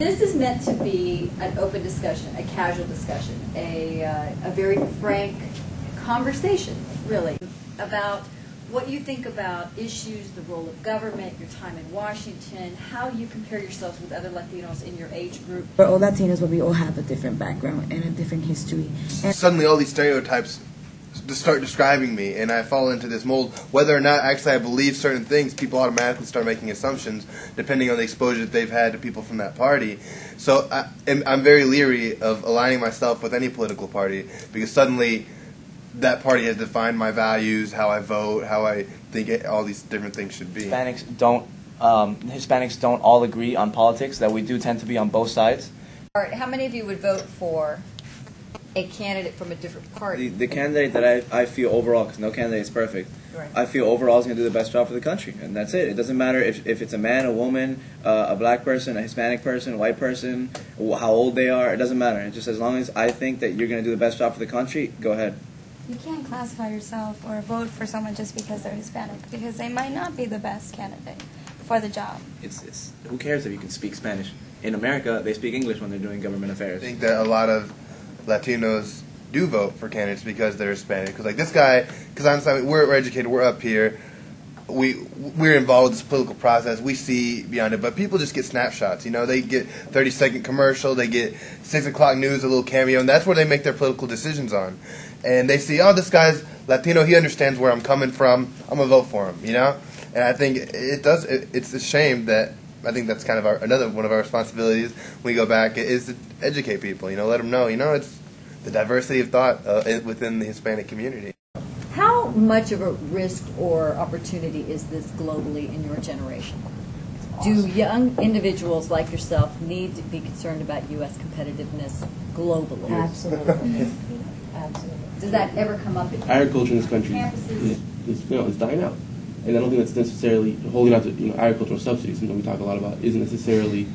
This is meant to be an open discussion, a casual discussion, a, uh, a very frank conversation, really, about what you think about issues, the role of government, your time in Washington, how you compare yourselves with other Latinos in your age group. We're all Latinos, but we all have a different background and a different history. And suddenly all these stereotypes just start describing me and I fall into this mold. Whether or not actually I believe certain things, people automatically start making assumptions depending on the exposure that they've had to people from that party. So I, and I'm very leery of aligning myself with any political party because suddenly that party has defined my values, how I vote, how I think it, all these different things should be. Hispanics don't um, Hispanics don't all agree on politics. That we do tend to be on both sides. All right, how many of you would vote for a candidate from a different The, party? the candidate that I, I feel overall, because no candidate is perfect, Right. I feel overall is going to do the best job for the country, and that's it. It doesn't matter if, if it's a man, a woman, uh, a black person, a Hispanic person, a white person, how old they are. It doesn't matter. It's just as long as I think that you're going to do the best job for the country, go ahead. You can't classify yourself or vote for someone just because they're Hispanic, because they might not be the best candidate for the job. It's, it's who cares if you can speak Spanish? In America, they speak English when they're doing government affairs. I think that a lot of Latinos do vote for candidates because they're Hispanic. Because like this guy, because honestly, we're, we're educated, we're up here, we we're involved with this political process. We see beyond it, but people just get snapshots. You know, they get thirty second commercial, they get six o'clock news, a little cameo, and that's where they make their political decisions on. And they see, oh, this guy's Latino. He understands where I'm coming from. I'm gonna vote for him. You know, and I think it does. It, it's a shame that. I think that's kind of our, another one of our responsibilities when we go back is to educate people. You know, let them know. You know, it's the diversity of thought uh, within the Hispanic community. How much of a risk or opportunity is this globally in your generation? Do young individuals like yourself need to be concerned about U.S. competitiveness globally? absolutely, absolutely. Does that ever come up? in agriculture in this country Campuses. is, is, you know, is dying out. And I don't think that's necessarily holding out to you know agricultural subsidies, something we talk a lot about, isn't necessarily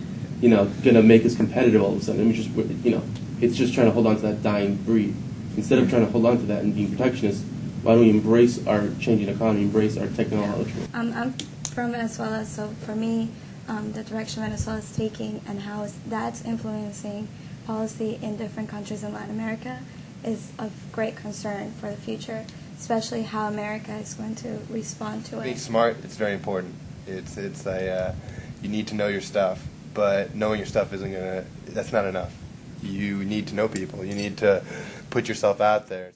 you know going to make us competitive all of a sudden. I mean, just you know, it's just trying to hold on to that dying breed. Instead of trying to hold on to that and being protectionist, why don't we embrace our changing economy, embrace our technology? Um, I'm from Venezuela, so for me, um, the direction Venezuela is taking and how that's influencing policy in different countries in Latin America is of great concern for the future, especially how America is going to respond to Being it. smart, it's very important. It's it's a uh, you need to know your stuff, but knowing your stuff isn't gonna. That's not enough. You need to know people. You need to put yourself out there.